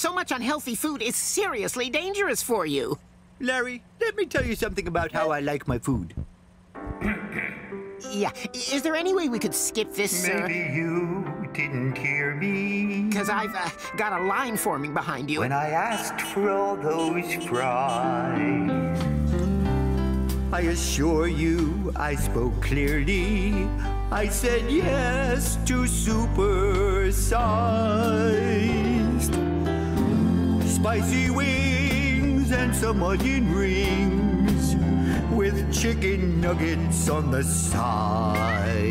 So much unhealthy food is seriously dangerous for you. Larry, let me tell you something about how I like my food. Yeah, is there any way we could skip this, sir? Maybe you didn't hear me. Because I've uh, got a line forming behind you. When I asked for all those fries. I assure you, I spoke clearly. I said yes to super sized spicy wings and some onion rings with chicken nuggets on the side.